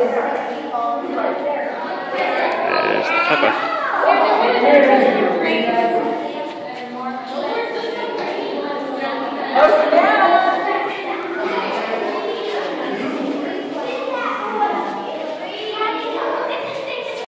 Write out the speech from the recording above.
There's the pepper.